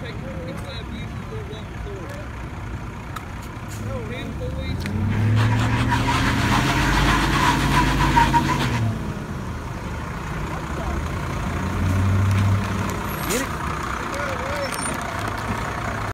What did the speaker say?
take, it's a beautiful walk forward. Ten